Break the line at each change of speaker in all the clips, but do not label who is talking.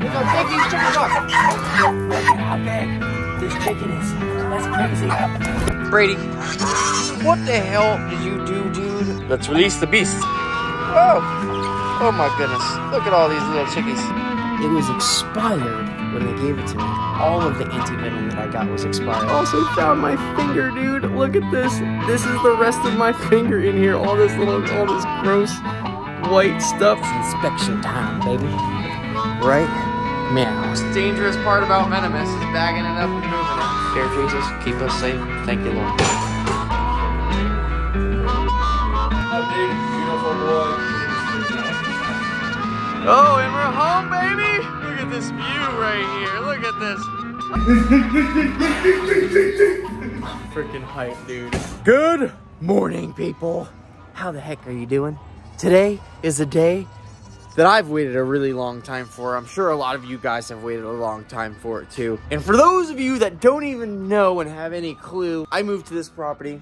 Look how big these chickens are.
How big this chicken is. That's crazy.
Brady, what the hell did you do, dude? Let's release the beast. Oh, oh my goodness. Look at all these little chickies.
It was expired when they gave it to me. All of the anti-venom that I got was expired.
Also found my finger, dude. Look at this. This is the rest of my finger in here. All this little, all this gross white stuff.
It's inspection time, baby.
Right?
Meow.
most dangerous part about Venomous is bagging it up and moving it. Dear Jesus, keep us safe. Thank you, Lord. Oh, and we're home, baby! Look at this view right here. Look at this. Freaking hype, dude.
Good morning, people. How the heck are you doing? Today is a day that I've waited a really long time for. I'm sure a lot of you guys have waited a long time for it too. And for those of you that don't even know and have any clue, I moved to this property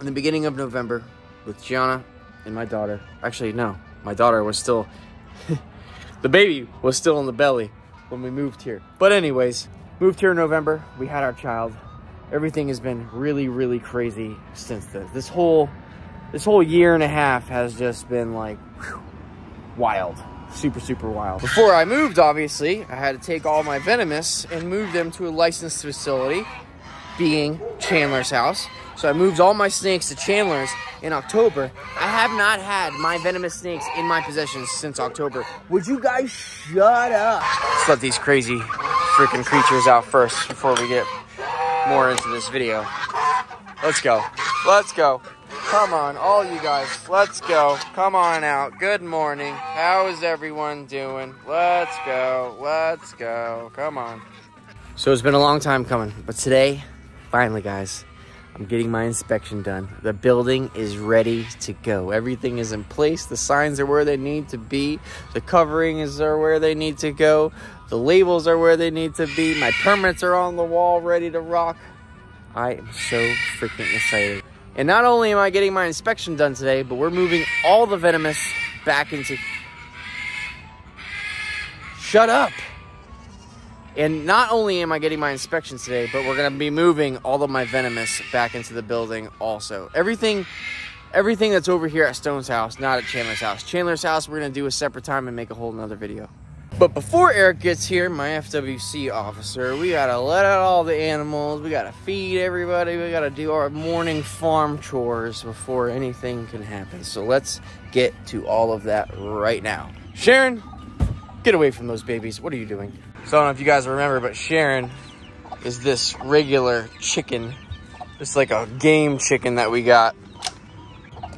in the beginning of November with Gianna and my daughter. Actually, no, my daughter was still, the baby was still in the belly when we moved here. But anyways, moved here in November. We had our child. Everything has been really, really crazy since then. This whole, this whole year and a half has just been like, wild. Super, super wild. Before I moved, obviously, I had to take all my venomous and move them to a licensed facility, being Chandler's house. So I moved all my snakes to Chandler's in October. I have not had my venomous snakes in my possession since October. Would you guys shut up? Let's let these crazy freaking creatures out first before we get more into this video. Let's go. Let's go. Come on, all you guys. Let's go. Come on out. Good morning. How is everyone doing? Let's go. Let's go. Come on. So it's been a long time coming, but today, finally, guys, I'm getting my inspection done. The building is ready to go. Everything is in place. The signs are where they need to be. The covering is are where they need to go. The labels are where they need to be. My permits are on the wall, ready to rock. I am so freaking excited. And not only am I getting my inspection done today, but we're moving all the venomous back into. Shut up! And not only am I getting my inspection today, but we're gonna be moving all of my venomous back into the building also. Everything everything that's over here at Stone's house, not at Chandler's house. Chandler's house, we're gonna do a separate time and make a whole nother video. But before Eric gets here, my FWC officer, we gotta let out all the animals, we gotta feed everybody, we gotta do our morning farm chores before anything can happen. So let's get to all of that right now. Sharon, get away from those babies. What are you doing? So I don't know if you guys remember, but Sharon is this regular chicken. It's like a game chicken that we got.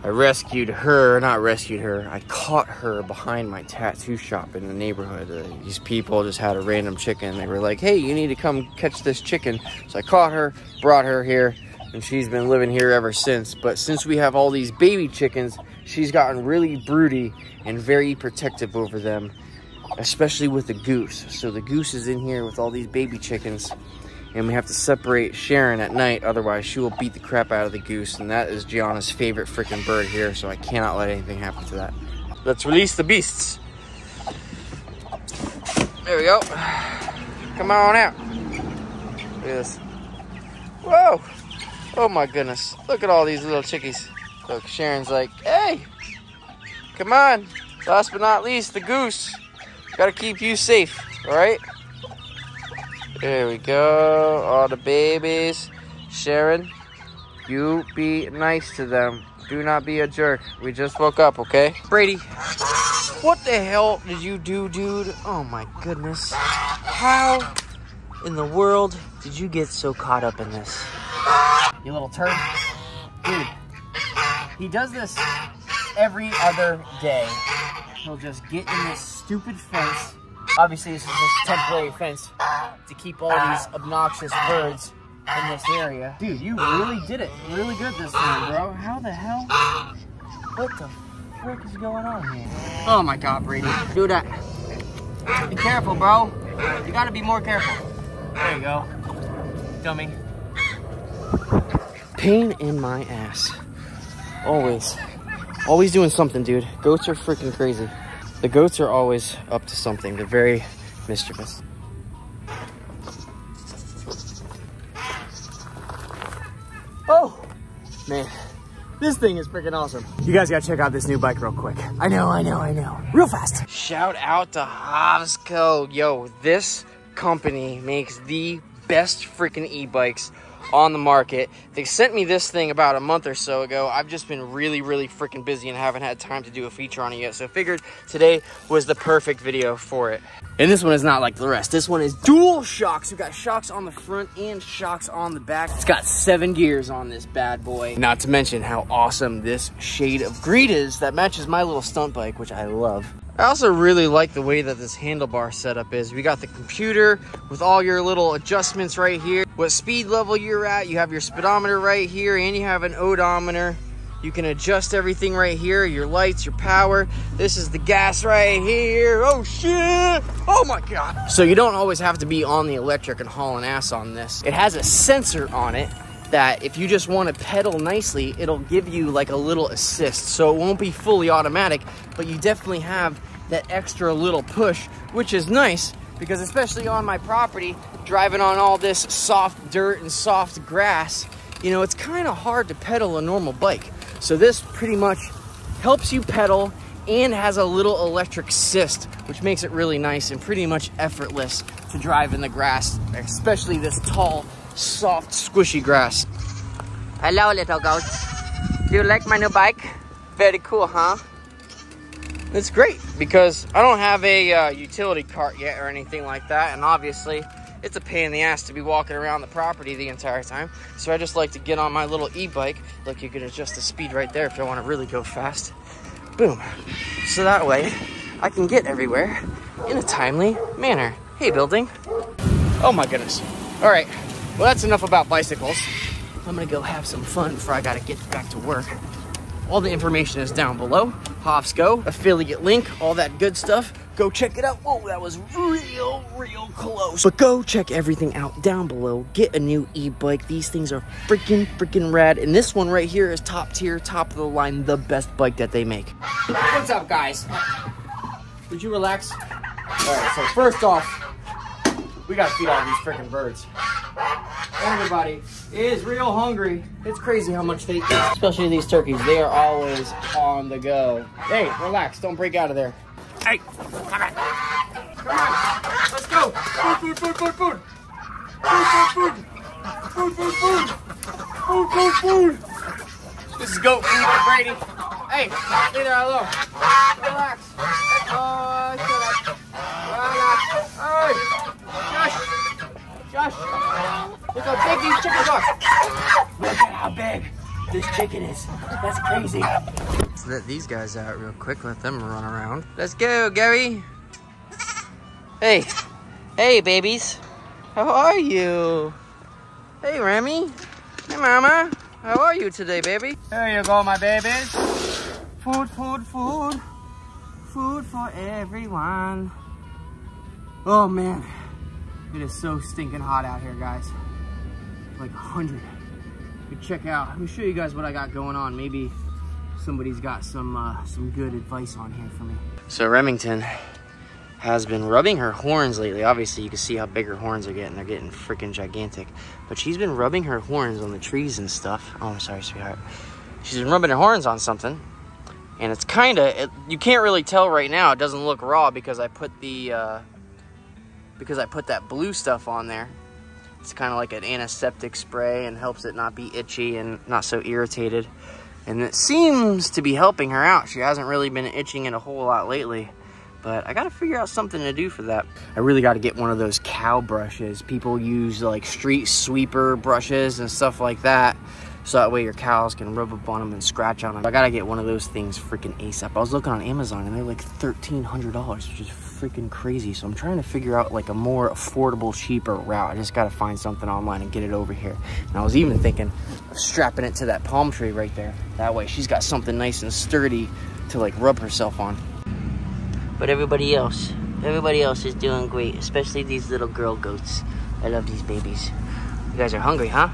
I rescued her, not rescued her, I caught her behind my tattoo shop in the neighborhood. Uh, these people just had a random chicken. They were like, hey, you need to come catch this chicken. So I caught her, brought her here, and she's been living here ever since. But since we have all these baby chickens, she's gotten really broody and very protective over them, especially with the goose. So the goose is in here with all these baby chickens and we have to separate Sharon at night, otherwise she will beat the crap out of the goose, and that is Gianna's favorite freaking bird here, so I cannot let anything happen to that. Let's release the beasts. There we go. Come on out. Look at this. Whoa! Oh my goodness. Look at all these little chickies. Look, Sharon's like, hey, come on. Last but not least, the goose. Gotta keep you safe, all right? There we go. All the babies. Sharon, you be nice to them. Do not be a jerk. We just woke up, okay? Brady, what the hell did you do, dude? Oh my goodness. How in the world did you get so caught up in this? You little turd. Dude, he does this every other day. He'll just get in this stupid fence. Obviously, this is just temporary fence to keep all these obnoxious birds in this area. Dude, you really did it really good this time, bro. How the hell? What the frick is going on here? Oh my god, Brady. Do that. Be careful, bro. You gotta be more careful. There you go. Dummy. Pain in my ass. Always. Always doing something, dude. Goats are freaking crazy. The goats are always up to something. They're very, mischievous. Man. This thing is freaking awesome. You guys gotta check out this new bike real quick. I know, I know, I know. Real fast. Shout out to Hovsco. Yo, this company makes the best freaking e-bikes on the market. They sent me this thing about a month or so ago. I've just been really, really freaking busy and haven't had time to do a feature on it yet. So I figured today was the perfect video for it. And this one is not like the rest. This one is dual shocks. We've got shocks on the front and shocks on the back. It's got seven gears on this bad boy. Not to mention how awesome this shade of green is that matches my little stunt bike, which I love. I also really like the way that this handlebar setup is. We got the computer with all your little adjustments right here. What speed level you're at, you have your speedometer right here, and you have an odometer. You can adjust everything right here, your lights, your power. This is the gas right here. Oh shit! Oh my god. So you don't always have to be on the electric and hauling ass on this. It has a sensor on it that if you just want to pedal nicely, it'll give you like a little assist. So it won't be fully automatic, but you definitely have that extra little push, which is nice because especially on my property, driving on all this soft dirt and soft grass, you know, it's kind of hard to pedal a normal bike. So this pretty much helps you pedal and has a little electric assist, which makes it really nice and pretty much effortless to drive in the grass, especially this tall, soft, squishy grass. Hello, little goat. Do you like my new bike? Very cool, huh? It's great because I don't have a uh, utility cart yet or anything like that. And obviously, it's a pain in the ass to be walking around the property the entire time. So I just like to get on my little e-bike. Look, you can adjust the speed right there if I want to really go fast. Boom. So that way, I can get everywhere in a timely manner. Hey, building. Oh my goodness. All right, well, that's enough about bicycles. I'm gonna go have some fun before I gotta get back to work. All the information is down below. Hovsco, affiliate link, all that good stuff. Go check it out. Whoa, that was real, real close. But go check everything out down below. Get a new e-bike. These things are freaking, freaking rad. And this one right here is top tier, top of the line, the best bike that they make. What's up, guys? Would you relax? All right, so first off, we gotta feed all these freaking birds. Everybody is real hungry. It's crazy how much they eat, especially these turkeys. They are always on the go. Hey, relax. Don't break out of there. Hey, come on. Come on. Let's go. Food, food, food, food, food. Food, food, food. Food, food, food. Food, food, food. This is goat food for Brady. Hey, leave there alone. Relax. Oh, shut up. Relax. Hey, Josh. Josh. Look how big these chickens are. Look at how big this chicken is. That's crazy. Let's let these guys out real quick. Let them run around. Let's go, Gary. Hey. Hey, babies. How are you? Hey, Remy. Hey, Mama. How are you today, baby? There you go, my babies. Food, food, food. Food for everyone. Oh, man. It is so stinking hot out here, guys like a 100. But check out, let me show you guys what I got going on. Maybe somebody's got some uh, some good advice on here for me. So Remington has been rubbing her horns lately. Obviously, you can see how big her horns are getting. They're getting freaking gigantic. But she's been rubbing her horns on the trees and stuff. Oh, I'm sorry, sweetheart. She's been rubbing her horns on something. And it's kind of, it, you can't really tell right now. It doesn't look raw because I put the, uh, because I put that blue stuff on there. It's kind of like an antiseptic spray and helps it not be itchy and not so irritated. And it seems to be helping her out. She hasn't really been itching it a whole lot lately. But I gotta figure out something to do for that. I really gotta get one of those cow brushes. People use like street sweeper brushes and stuff like that. So that way your cows can rub up on them and scratch on them. I gotta get one of those things freaking ASAP. I was looking on Amazon and they're like $1,300, which is freaking crazy. So I'm trying to figure out like a more affordable, cheaper route. I just got to find something online and get it over here. And I was even thinking of strapping it to that palm tree right there. That way she's got something nice and sturdy to like rub herself on. But everybody else, everybody else is doing great, especially these little girl goats. I love these babies. You guys are hungry, huh?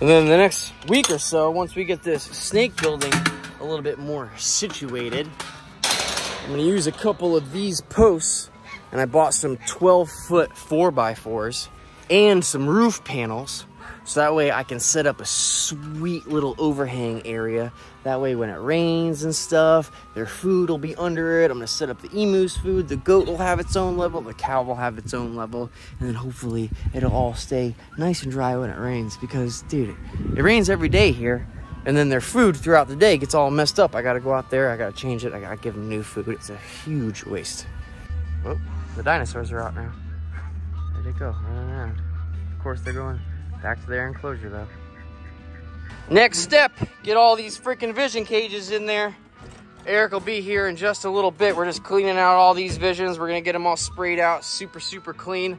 And then the next week or so, once we get this snake building a little bit more situated, I'm gonna use a couple of these posts and I bought some 12 foot 4x4s and some roof panels so that way I can set up a sweet little overhang area. That way when it rains and stuff, their food will be under it. I'm gonna set up the emu's food. The goat will have its own level. The cow will have its own level. And then hopefully it'll all stay nice and dry when it rains because dude, it rains every day here. And then their food throughout the day gets all messed up. I gotta go out there, I gotta change it, I gotta give them new food. It's a huge waste. Oh, the dinosaurs are out now. There they go, running around. Of course they're going Back to their enclosure though. Next step, get all these freaking vision cages in there. Eric will be here in just a little bit. We're just cleaning out all these visions. We're gonna get them all sprayed out super, super clean.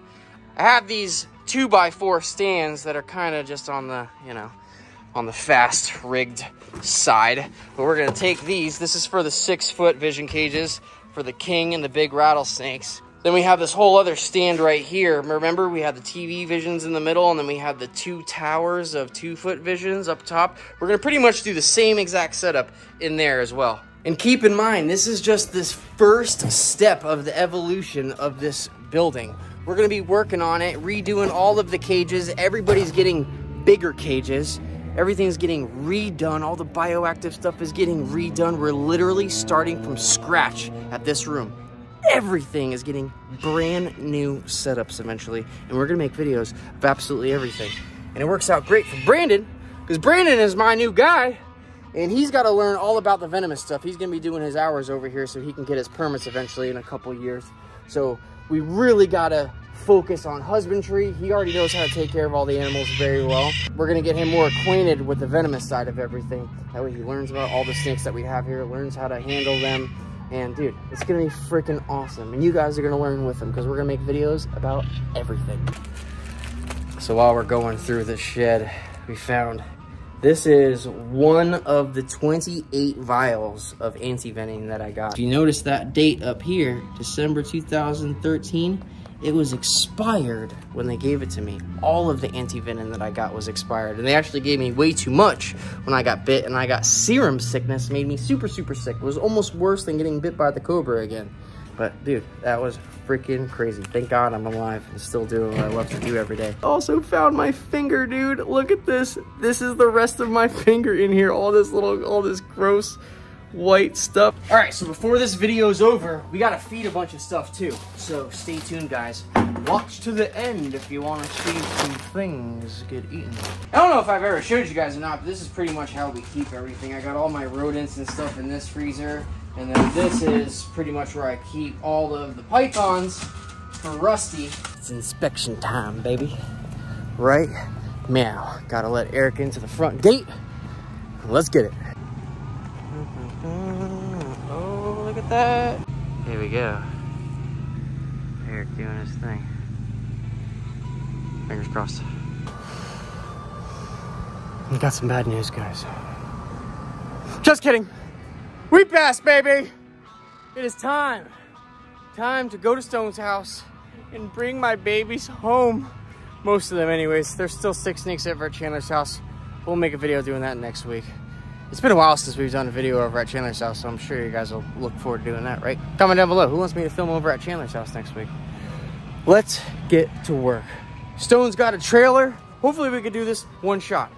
I have these two by four stands that are kind of just on the, you know, on the fast rigged side. But we're gonna take these. This is for the six foot vision cages for the king and the big rattlesnakes. Then we have this whole other stand right here. Remember, we had the TV visions in the middle, and then we have the two towers of two-foot visions up top. We're to pretty much do the same exact setup in there as well. And keep in mind, this is just this first step of the evolution of this building. We're to be working on it, redoing all of the cages. Everybody's getting bigger cages. Everything's getting redone. All the bioactive stuff is getting redone. We're literally starting from scratch at this room everything is getting brand new setups eventually. And we're gonna make videos of absolutely everything. And it works out great for Brandon, because Brandon is my new guy. And he's got to learn all about the venomous stuff. He's going to be doing his hours over here so he can get his permits eventually in a couple years. So we really got to focus on husbandry. He already knows how to take care of all the animals very well. We're to get him more acquainted with the venomous side of everything. That way he learns about all the snakes that we have here, learns how to handle them, and dude, it's gonna be freaking awesome. And you guys are gonna learn with him because we're gonna make videos about everything. So while we're going through this shed, we found this is one of the 28 vials of anti-venom that I got. If you notice that date up here, December 2013, it was expired when they gave it to me. All of the anti-venom that I got was expired. And they actually gave me way too much when I got bit and I got serum sickness, made me super, super sick. It was almost worse than getting bit by the cobra again. But dude, that was freaking crazy. Thank God I'm alive and still doing what I love to do every day. Also found my finger, dude. Look at this. This is the rest of my finger in here. All this little, all this gross white stuff. All right, so before this video is over, we gotta feed a bunch of stuff too. So stay tuned, guys. Watch to the end if you wanna see some things get eaten. I don't know if I've ever showed you guys or not, but this is pretty much how we keep everything. I got all my rodents and stuff in this freezer. And then this is pretty much where I keep all of the pythons for Rusty. It's inspection time, baby. Right now. Gotta let Eric into the front gate. Let's get it. Mm-hmm. Oh, that. Here we go. Eric doing his thing. Fingers crossed. We got some bad news, guys. Just kidding. We passed, baby. It is time. Time to go to Stone's house and bring my babies home. Most of them anyways. There's still six snakes at Chandler's house. We'll make a video doing that next week. It's been a while since we've done a video over at Chandler's house, so I'm sure you guys will look forward to doing that, right? Comment down below. Who wants me to film over at Chandler's house next week? Let's get to work. Stone's got a trailer. Hopefully we can do this one shot.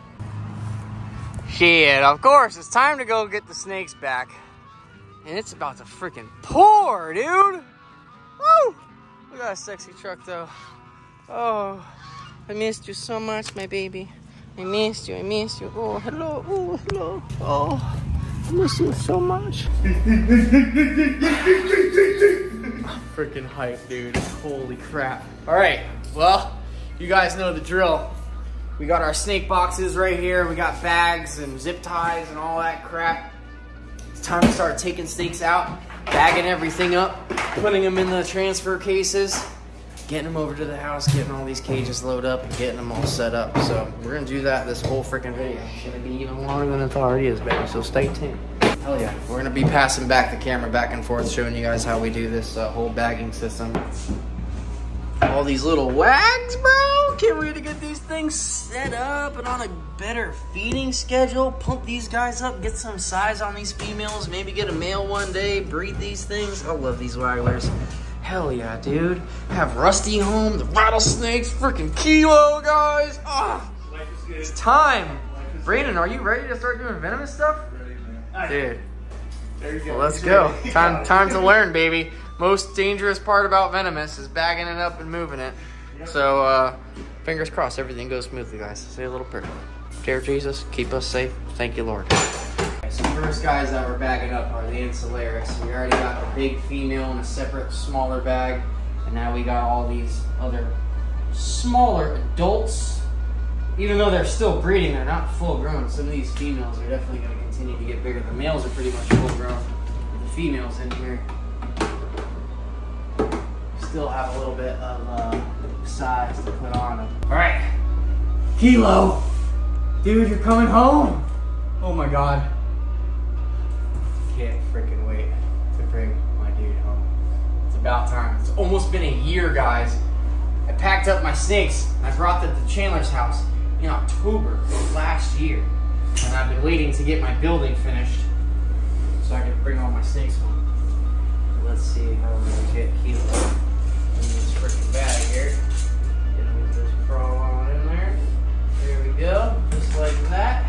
Shit, of course, it's time to go get the snakes back. And it's about to freaking pour, dude. Woo! Look at that sexy truck, though. Oh, I missed you so much, my baby. I missed you. I missed you. Oh, hello. Oh, hello. Oh, I miss you so much. I'm freaking hype, dude. Holy crap. All right. Well, you guys know the drill. We got our snake boxes right here. We got bags and zip ties and all that crap. It's time to start taking snakes out, bagging everything up, putting them in the transfer cases getting them over to the house, getting all these cages loaded up, and getting them all set up. So we're gonna do that this whole freaking video. It's gonna be even longer than it already is, baby. So stay tuned. Hell yeah. We're gonna be passing back the camera back and forth, showing you guys how we do this uh, whole bagging system. All these little wags, bro. Can't wait to get these things set up and on a better feeding schedule. Pump these guys up, get some size on these females, maybe get a male one day, breed these things. I love these Waglers Hell yeah, dude. Have Rusty home, the rattlesnakes, freaking kilo, guys. Ah, it's time. Brandon, are you ready to start doing venomous stuff? Dude.
There you go.
Well, let's go. Time, time to learn, baby. Most dangerous part about venomous is bagging it up and moving it. So, uh, fingers crossed, everything goes smoothly, guys. Say a little prayer. Dear Jesus, keep us safe. Thank you, Lord. So first guys that we're bagging up are the Insularis. We already got a big female in a separate, smaller bag, and now we got all these other smaller adults. Even though they're still breeding, they're not full grown. Some of these females are definitely going to continue to get bigger. The males are pretty much full grown. The females in here still have a little bit of uh, size to put on them. All right, Kilo, dude, you're coming home. Oh my God. Can't freaking wait to bring my dude home. It's about time. It's almost been a year, guys. I packed up my snakes. I brought them to Chandler's house in October of last year. And I've been waiting to get my building finished so I can bring all my snakes home. Let's see how we're gonna get Kilo in this freaking bag here. Get him with this crawl on in there. There we go, just like that.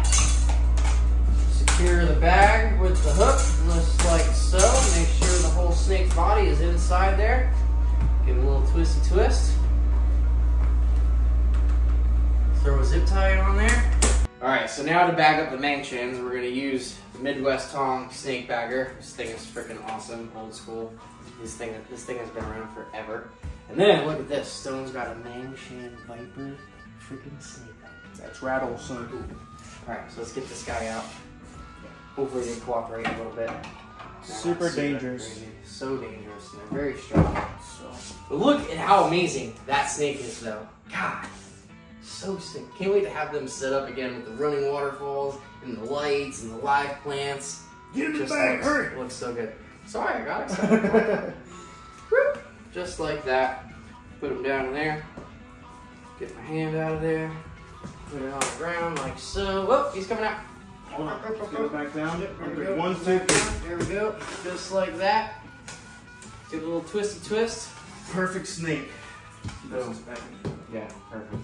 Secure the bag with the hook, just like so. Make sure the whole snake's body is inside there. Give it a little twisty twist. Throw a zip tie on there. All right, so now to bag up the Mangshans, we're gonna use the Midwest Tong Snake Bagger. This thing is freaking awesome, old school. This thing, this thing has been around forever. And then look at this, Stone's got a Mangshan Viper freaking snake.
That's rattle, rattlesnake.
All right, so let's get this guy out. Hopefully they cooperate a little bit. They're
Super
not
dangerous.
So dangerous, and they're very strong. So, but look at how amazing that snake is, though. God, so sick. Can't wait to have them set up again with the running waterfalls and the lights and the live plants.
Get in the
Just
bag,
looks,
hurry.
looks so good. Sorry, I got excited. Just like that. Put them down in there. Get my hand out of there. Put it on the ground like so. Whoop, he's coming out.
Hold on. Let's get it back down.
There we go.
One,
Back
two.
down. There we go. Just like that. Give it a little twisty twist.
Perfect snake.
Yeah, perfect.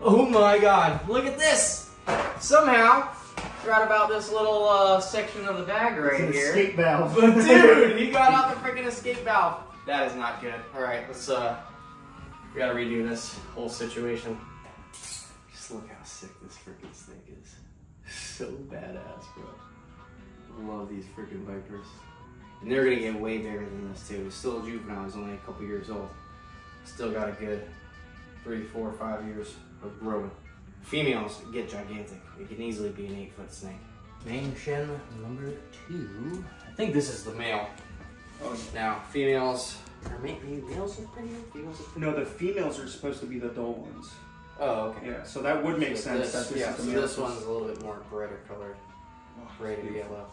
Oh my god, look at this! Somehow, forgot about this little uh, section of the bag right
It's an
here.
escape valve.
But dude, he got out the freaking escape valve. That is not good. Alright, let's uh we gotta redo this whole situation. Just look how sick this freaking snake is. So badass, bro. Love these freaking vipers. And they're gonna get way bigger than this too. He's still a juvenile, he's only a couple years old. Still got a good three, four, five years of growing. Females get gigantic. It can easily be an eight foot snake. Mangshan number two. I think this is the male.
Oh,
Now, females, or maybe males look prettier, females look prettier.
no, the females are supposed to be the dull ones.
Oh, okay.
Yeah, so that would make
So
sense
this- yeah, so this one's a little bit more brighter colored,
Oh,
brighter yellow.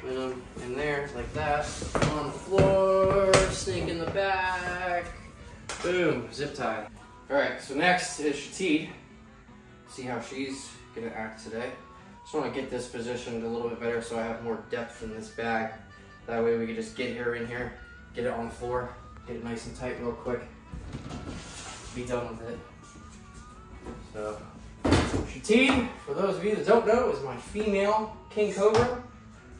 Boom, in there, like that. On the floor, snake in the back. Boom, zip tie. All right, so next is Shatid. See how she's gonna act today. Just wanna get this positioned a little bit better so I have more depth in this bag. That way we can just get her in here, get it on the floor, get it nice and tight real quick. Be done with it. So, Shatid, for those of you that don't know, is my female king cobra.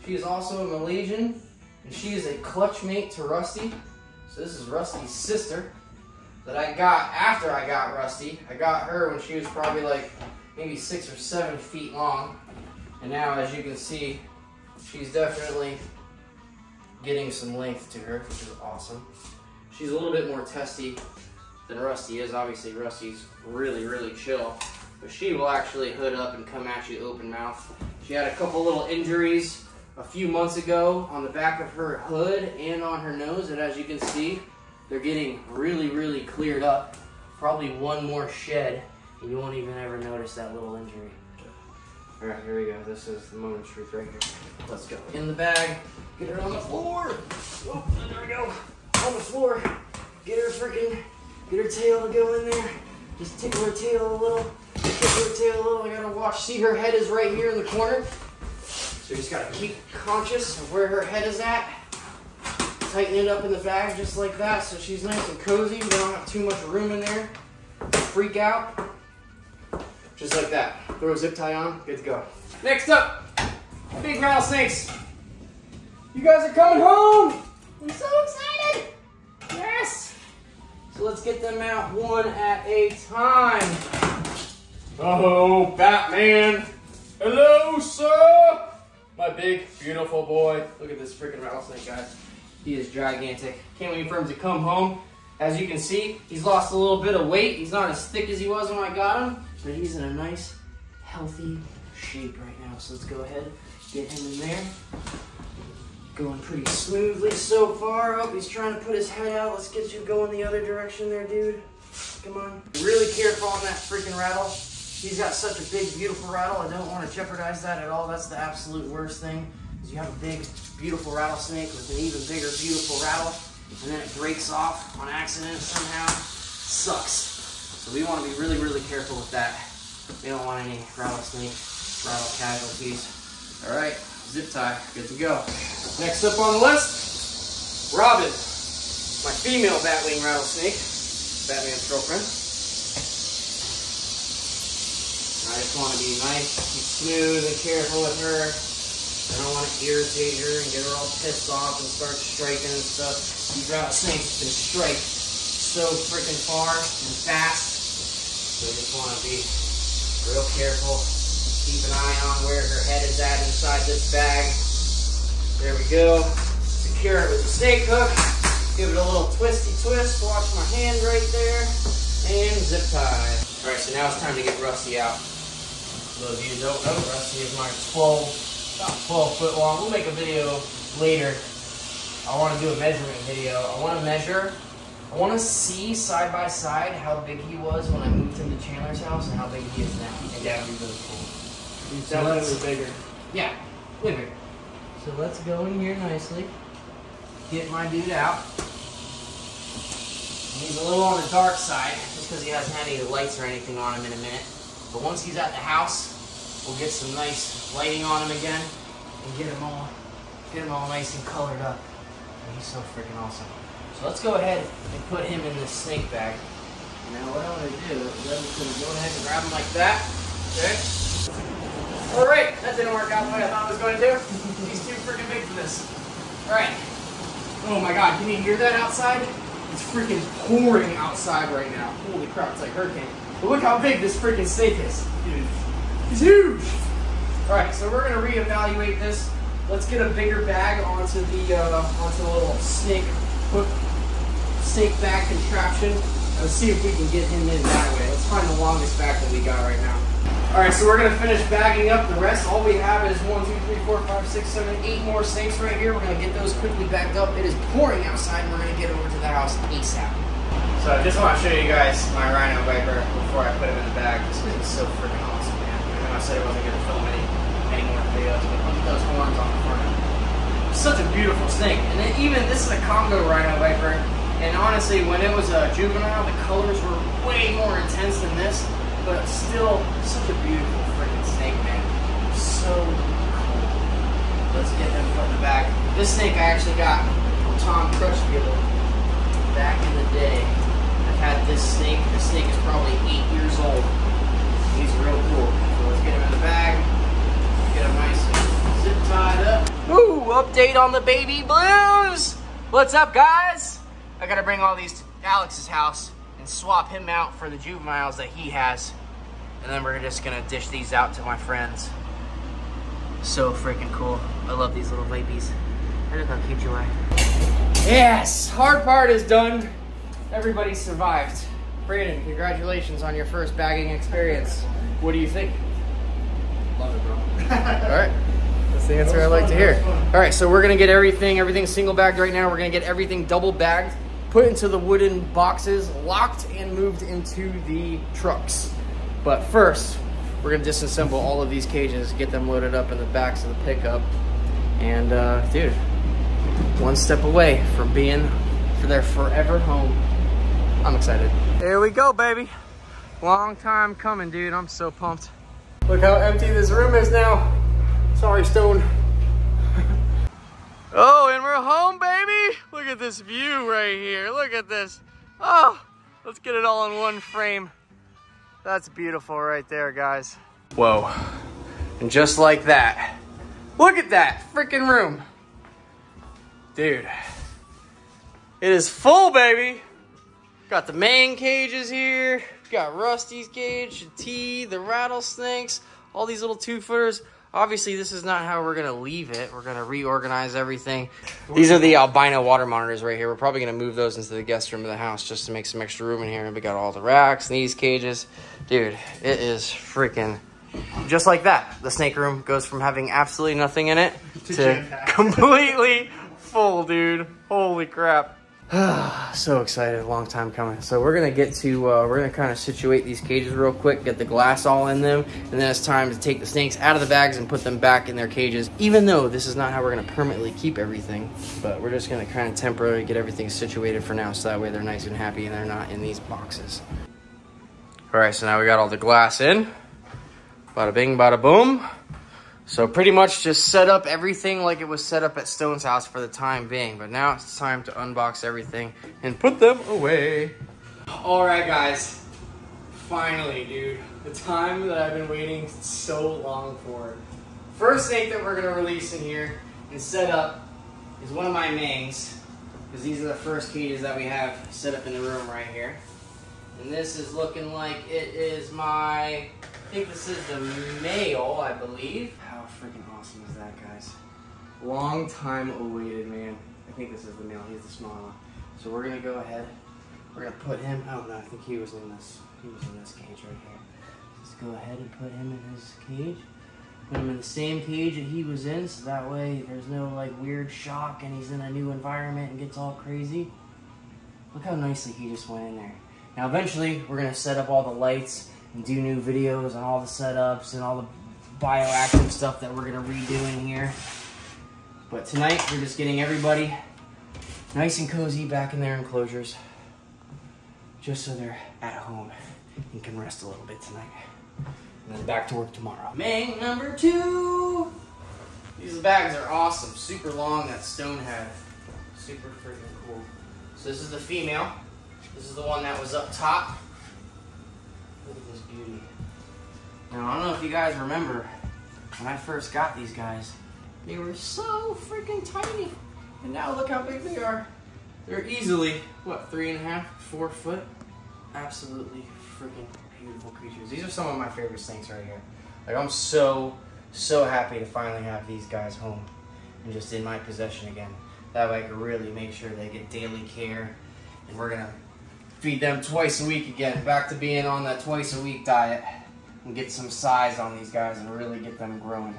She is also a Malaysian, and she is a clutch mate to Rusty. So this is Rusty's sister that I got after I got Rusty. I got her when she was probably like maybe six or seven feet long, and now as you can see, she's definitely getting some length to her, which is awesome. She's a little bit more testy than Rusty is. Obviously, Rusty's really, really chill. But she will actually hood up and come at you open mouth. She had a couple little injuries a few months ago on the back of her hood and on her nose. And as you can see, they're getting really, really cleared up. Probably one more shed, and you won't even ever notice that little injury. All right, here we go. This is the moment of truth right here. Let's go. In the bag. Get her on the floor. Oh, there we go. On the floor. Get her freaking, get her tail to go in there. Just tickle her tail a little. Tickle her tail a little. I gotta watch. See, her head is right here in the corner. So you just gotta keep conscious of where her head is at. tighten it up in the bag just like that so she's nice and cozy. We don't have too much room in there. Freak out. Just like that. Throw a zip tie on, good to go. Next up, big rattlesnakes. You guys are coming home! I'm so excited! So let's get them out one at a time. Oh, Batman! Hello, sir! My big, beautiful boy. Look at this freaking rattlesnake, guys. He is gigantic. Can't wait for him to come home. As you can see, he's lost a little bit of weight. He's not as thick as he was when I got him, but he's in a nice, healthy shape right now. So let's go ahead, get him in there. Going pretty smoothly so far. Oh, he's trying to put his head out. Let's get you going the other direction there, dude. Come on. Really careful on that freaking rattle. He's got such a big, beautiful rattle. I don't want to jeopardize that at all. That's the absolute worst thing. Is you have a big, beautiful rattlesnake with an even bigger, beautiful rattle, and then it breaks off on accident somehow. Sucks. So we want to be really, really careful with that. We don't want any rattlesnake rattle casualties. All right, zip tie, good to go. Next up on the list, Robin, my female batwing rattlesnake, Batman's girlfriend. I just want to be nice and smooth and careful with her. I don't want to irritate her and get her all pissed off and start striking and stuff. These rattlesnakes can strike so freaking far and fast. So I just want to be real careful. Keep an eye on where her head is at inside this bag. There we go. Secure it with a snake hook. Give it a little twisty twist. Watch my hand right there. And zip tie. All right, so now it's time to get Rusty out. For those of you who don't know, Rusty is my 12, about 12 foot long. We'll make a video later. I want to do a measurement video. I want to measure. I want to see side by side how big he was when I moved him to Chandler's house and how big he is now. And that would be really cool.
He's
So let's-
definitely bigger.
Yeah, way bigger. So let's go in here nicely. Get my dude out. He's a little on the dark side, just because he hasn't had any lights or anything on him in a minute. But once he's at the house, we'll get some nice lighting on him again and get him all, get him all nice and colored up. And he's so freaking awesome. So let's go ahead and put him in this snake bag. Now what I'm gonna do is I'm just gonna go ahead and grab him like that. Okay. All right, that didn't work out the way I thought it was going to. He's too freaking big for this. All right. Oh my God, can you hear that outside? It's freaking pouring outside right now. Holy crap, it's like hurricane. But look how big this freaking snake is. Dude, he's huge. All right, so we're gonna reevaluate this. Let's get a bigger bag onto the uh, onto the little snake hook snake bag contraption. Let's see if we can get him in that way. Let's find the longest bag that we got right now. All right, so we're gonna finish bagging up the rest. All we have is one, two, three, four, five, six, seven, eight more snakes right here. We're gonna get those quickly bagged up. It is pouring outside. We're gonna get over to the house ASAP. So I just want to show you guys my Rhino Viper before I put him in the bag. This thing is so freaking awesome, man. I I said I wasn't gonna film any, any more videos, but look at those horns on the front. Such a beautiful snake. And then even, this is a Congo Rhino Viper. And honestly, when it was a juvenile, the colors were way more intense than this but still such a beautiful freaking snake, man. So cool. Let's get him from the back. This snake I actually got from Tom Crutchfield back in the day. I've had this snake. This snake is probably eight years old. He's real cool. So let's get him in the bag. Get him nice and zip tied up. Ooh, update on the baby blues. What's up, guys? I gotta bring all these to Alex's house and swap him out for the juveniles that he has. And then we're just gonna dish these out to my friends. So freaking cool. I love these little babies. And look how cute you are. Yes, hard part is done. Everybody survived. Brandon, congratulations on your first bagging experience. What do you think?
Love it, bro.
All right. That's the answer I like to hear. All right, so we're gonna get everything, everything single bagged right now. We're gonna get everything double bagged, put into the wooden boxes, locked and moved into the trucks. But first, we're gonna disassemble all of these cages, get them loaded up in the backs of the pickup. And uh, dude, one step away from being for their forever home. I'm excited. Here we go, baby. Long time coming, dude. I'm so pumped. Look how empty this room is now. Sorry, Stone. Oh, and we're home, baby. Look at this view right here. Look at this. Oh, let's get it all in one frame. That's beautiful right there, guys. Whoa. And just like that, look at that freaking room. Dude, it is full, baby. Got the main cages here. Got Rusty's cage, the T, the rattlesnakes, all these little two footers. Obviously, this is not how we're gonna leave it. We're gonna reorganize everything. These are the albino water monitors right here. We're probably gonna move those into the guest room of the house just to make some extra room in here. And we got all the racks and these cages. Dude, it is freaking just like that. The snake room goes from having absolutely nothing in it to completely full, dude. Holy crap. so excited, long time coming. So we're gonna get to, uh, we're gonna kind of situate these cages real quick, get the glass all in them, and then it's time to take the snakes out of the bags and put them back in their cages. Even though this is not how we're gonna permanently keep everything, but we're just gonna kind of temporarily get everything situated for now, so that way they're nice and happy and they're not in these boxes. All right, so now we got all the glass in. Bada bing, bada boom. So pretty much just set up everything like it was set up at Stone's house for the time being. But now it's time to unbox everything and put them away. All right, guys. Finally, dude. The time that I've been waiting so long for. First thing that we're gonna release in here and set up is one of my mains. Because these are the first cages that we have set up in the room right here. And this is looking like it is my, I think this is the male, I believe. How freaking awesome is that, guys? Long time awaited, man. I think this is the male, he's the smaller one. So we're gonna go ahead, we're gonna put him, oh no, I think he was in this, he was in this cage right here. Let's go ahead and put him in his cage. Put him in the same cage that he was in, so that way there's no like weird shock and he's in a new environment and gets all crazy. Look how nicely he just went in there. Now eventually we're gonna set up all the lights and do new videos and all the setups and all the bioactive stuff that we're gonna redo in here. But tonight we're just getting everybody nice and cozy back in their enclosures. Just so they're at home and can rest a little bit tonight. And then back to work tomorrow. Main number two. These bags are awesome. Super long, that stone had. Super freaking cool. So this is the female. This is the one that was up top. Look at this beauty. Now, I don't know if you guys remember, when I first got these guys, they were so freaking tiny. And now look how big they are. They're easily, what, three and a half, four foot? Absolutely freaking beautiful creatures. These are some of my favorite snakes right here. Like, I'm so, so happy to finally have these guys home and just in my possession again. That way I can really make sure they get daily care. And we're gonna feed them twice a week again. Back to being on that twice a week diet. And get some size on these guys and really get them growing.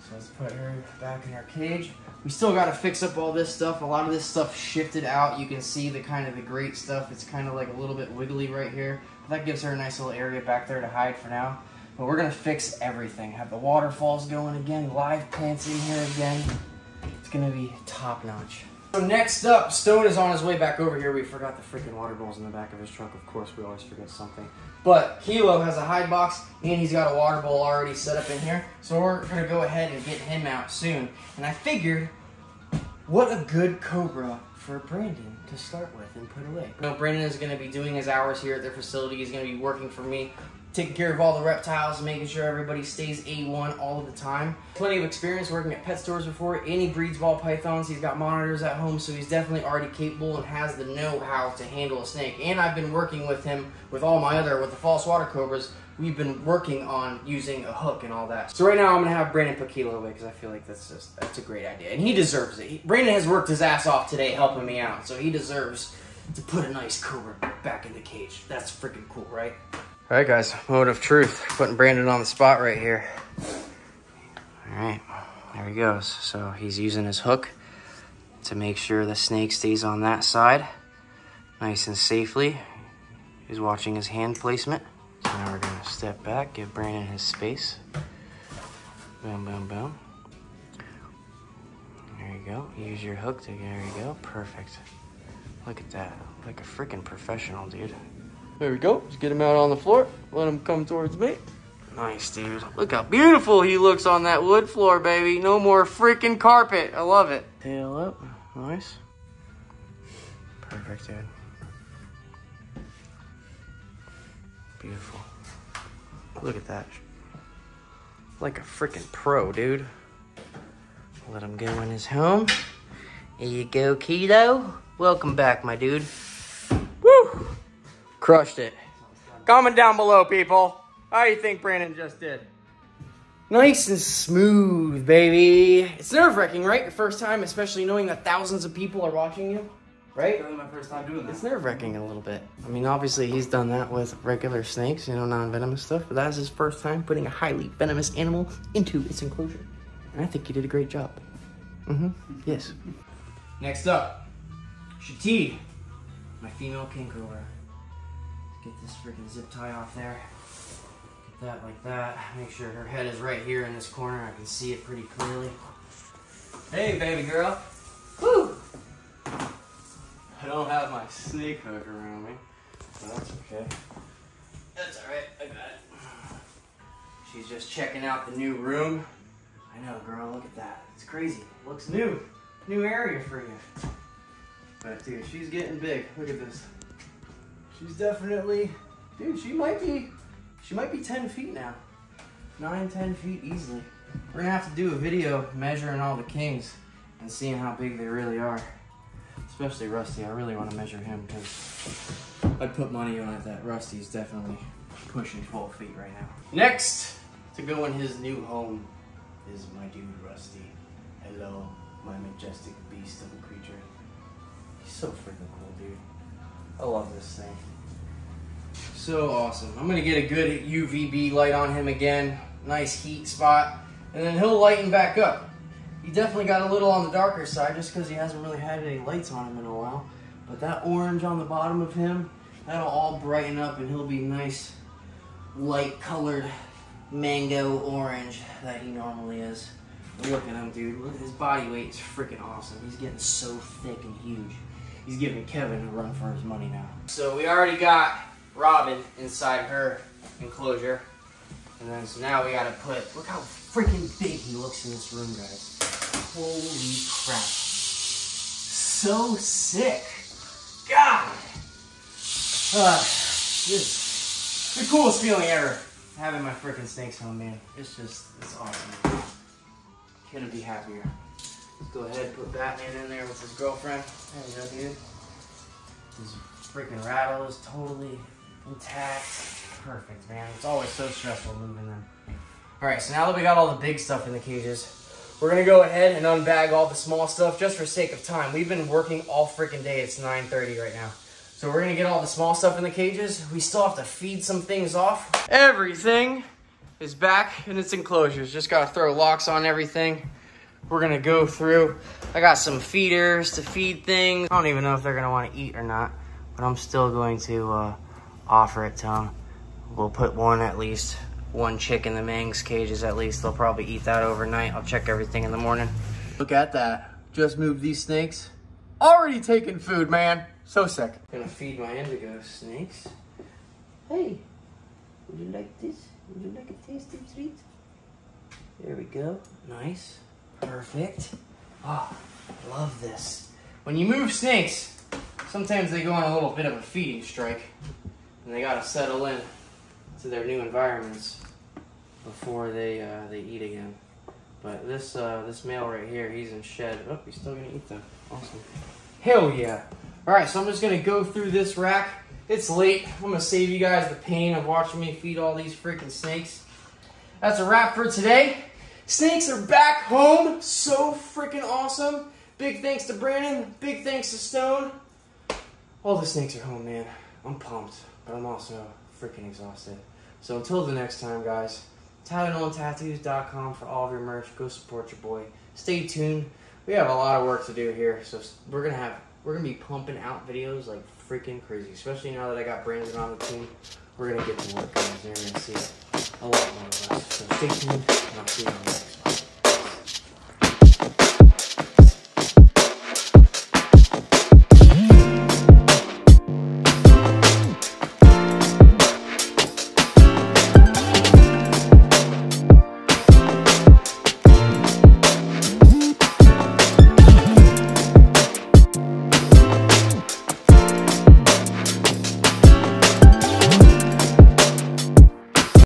So let's put her back in her cage. We still got to fix up all this stuff. A lot of this stuff shifted out. You can see the kind of the great stuff. It's kind of like a little bit wiggly right here. That gives her a nice little area back there to hide for now. But we're going to fix everything. Have the waterfalls going again. Live plants in here again. It's going to be top notch. So next up, Stone is on his way back over here. We forgot the freaking water bowls in the back of his truck. Of course, we always forget something. But Kilo has a hide box and he's got a water bowl already set up in here. So we're gonna go ahead and get him out soon. And I figured, what a good Cobra for Brandon to start with and put away. You know, Brandon is gonna be doing his hours here at their facility. He's gonna be working for me taking care of all the reptiles, and making sure everybody stays A1 all of the time. Plenty of experience working at pet stores before, and he breeds ball pythons. He's got monitors at home, so he's definitely already capable and has the know-how to handle a snake. And I've been working with him with all my other, with the false water cobras, we've been working on using a hook and all that. So right now I'm gonna have Brandon put Kilo away because I feel like that's just, that's a great idea. And he deserves it. He, Brandon has worked his ass off today helping me out, so he deserves to put a nice cobra back in the cage. That's freaking cool, right? All right, guys, moment of truth. Putting Brandon on the spot right here. All right, there he goes. So he's using his hook to make sure the snake stays on that side nice and safely. He's watching his hand placement. So now we're gonna step back, give Brandon his space. Boom, boom, boom. There you go. Use your hook to, there you go. Perfect. Look at that. Like a freaking professional, dude. There we go. Let's get him out on the floor. Let him come towards me. Nice, dude. Look how beautiful he looks on that wood floor, baby. No more freaking carpet. I love it. Tail up. Nice. Perfect, dude. Beautiful. Look at that. Like a freaking pro, dude. Let him go in his home. Here you go, Kilo. Welcome back, my dude. Woo! Crushed it. Comment down below, people. How do you think Brandon just did? Nice and smooth, baby. It's nerve-wracking, right? Your first time, especially knowing that thousands of people are watching you, right?
Really my first time doing
It's nerve-wracking a little bit. I mean, obviously he's done that with regular snakes, you know, non-venomous stuff, but that's his first time putting a highly venomous animal into its enclosure. And I think he did a great job. Mm-hmm. Yes. Next up, Shati, my female king cobra. Get this freaking zip tie off there. Get that like that. Make sure her head is right here in this corner. I can see it pretty clearly. Hey, baby girl. Woo! I don't have my snake hook around me, but that's okay. That's alright, I got it. She's just checking out the new room. I know, girl, look at that. It's crazy. looks new. New area for you. But dude, she's getting big. Look at this. She's definitely, dude, she might be, she might be 10 feet now. Nine, 10 feet easily. We're gonna have to do a video measuring all the kings and seeing how big they really are. Especially Rusty, I really want to measure him because I'd put money on it that Rusty's definitely pushing 12 feet right now. Next, to go in his new home is my dude Rusty. Hello, my majestic beast of a creature. He's so freaking cool. I love this thing. So awesome. I'm gonna get a good UVB light on him again. Nice heat spot. And then he'll lighten back up. He definitely got a little on the darker side just because he hasn't really had any lights on him in a while. But that orange on the bottom of him, that'll all brighten up and he'll be nice light colored mango orange that he normally is. Look at him, dude. Look at his body weight is freaking awesome. He's getting so thick and huge. He's giving Kevin a run for his money now. So we already got Robin inside her enclosure. And then so now we gotta put, look how freaking big he looks in this room, guys. Holy crap. So sick. God. Uh, this the coolest feeling ever. Having my freaking snakes home, man. It's just, it's awesome. Couldn't be happier. Let's go ahead and put Batman in there with his girlfriend. There you go, dude. His freaking rattle is totally intact. Perfect, man. It's always so stressful moving them. All right, so now that we got all the big stuff in the cages, we're gonna go ahead and unbag all the small stuff just for sake of time. We've been working all freaking day. It's 9.30 right now. So we're gonna get all the small stuff in the cages. We still have to feed some things off. Everything is back in its enclosures. Just gotta throw locks on everything. We're gonna go through. I got some feeders to feed things. I don't even know if they're gonna wanna eat or not, but I'm still going to uh, offer it to them. We'll put one at least, one chick in the Manx cages at least. They'll probably eat that overnight. I'll check everything in the morning. Look at that. Just moved these snakes. Already taking food, man. So sick. Gonna feed my indigo snakes. Hey, would you like this? Would you like a tasty treat? There we go. Nice. Perfect. Oh, I love this. When you move snakes, sometimes they go on a little bit of a feeding strike. And they gotta settle in to their new environments before they uh, they eat again. But this uh, this male right here, he's in shed. Oh, he's still gonna eat them. Awesome. Hell yeah. All right, so I'm just gonna go through this rack. It's late. I'm gonna save you guys the pain of watching me feed all these freaking snakes. That's a wrap for today. Snakes are back home. So freaking awesome. Big thanks to Brandon. Big thanks to Stone. All the snakes are home, man. I'm pumped, but I'm also freaking exhausted. So until the next time, guys, TylerNolanTattoos.com for all of your merch. Go support your boy. Stay tuned. We have a lot of work to do here, so we're gonna have we're gonna be pumping out videos like freaking crazy. Especially now that I got Brandon on the team, we're gonna get to work, guys. You're gonna see a lot more of us. So stay tuned, and I'll see you on the next.